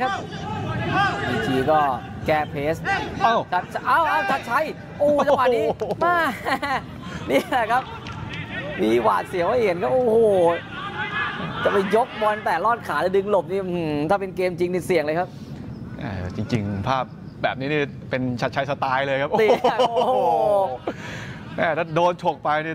ครับบีกทีก็แก้เพสเอ้าจัดเอาเอาจัดชัยโอ้จังหวะนี้มานี่แหละครับ มีหวาดเสียวให้เห็นก็โอ้โห จะไปยกบอลแต่ลอดขาจะดึงหลบนี่ถ้าเป็นเกมจริงนี่เสี่ยงเลยครับ จริง ๆ ภาพแบบนี้นี่เป็นชัดชัยสไตล์เลยครับ โอ้โหแม่ถ้าโดนฉกไปนี่